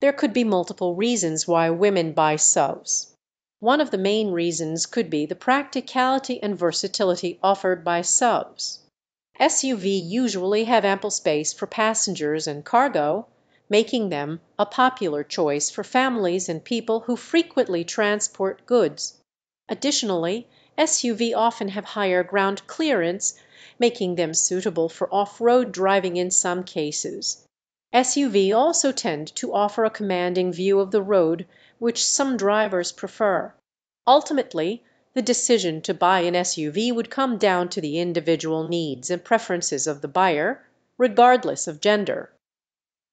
There could be multiple reasons why women buy SUVs. One of the main reasons could be the practicality and versatility offered by SUVs. SUV usually have ample space for passengers and cargo, making them a popular choice for families and people who frequently transport goods; additionally SUV often have higher ground clearance, making them suitable for off road driving in some cases. SUV also tend to offer a commanding view of the road which some drivers prefer. Ultimately the decision to buy an SUV would come down to the individual needs and preferences of the buyer, regardless of gender.